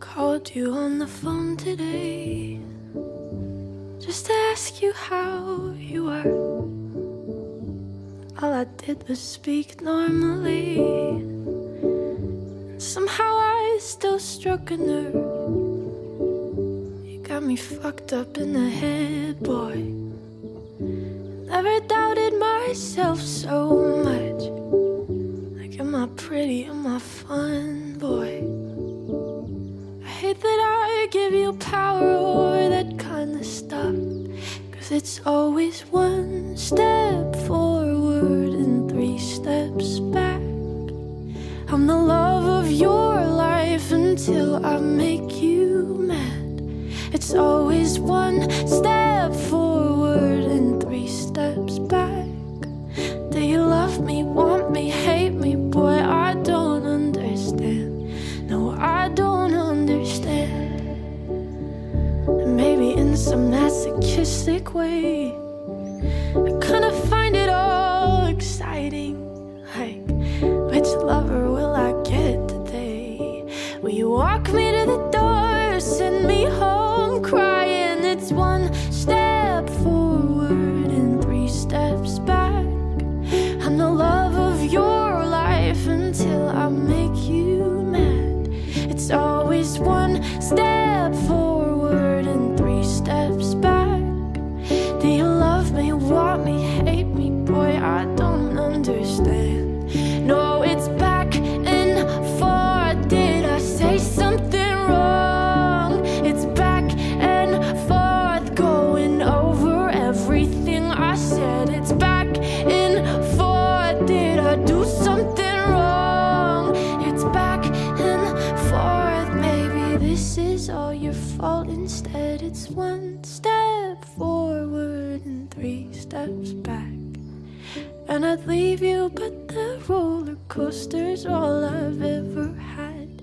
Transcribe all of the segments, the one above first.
Called you on the phone today just to ask you how you were. All I did was speak normally. Somehow I still struck a nerve. You got me fucked up in the head, boy. Pretty? Am I fun, boy? I hate that I give you power or that kind of stuff. Cause it's always one step forward and three steps back. I'm the love of your life until I make you mad. It's always one some masochistic way, fault instead. It's one step forward and three steps back. And I'd leave you, but the roller coaster's all I've ever had.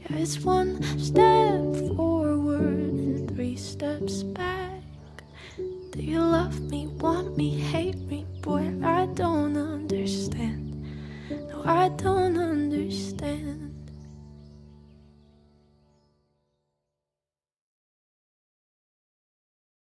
Yeah, it's one step forward and three steps back. Do you love me, want me, hate me? Boy, I don't understand. No, I don't.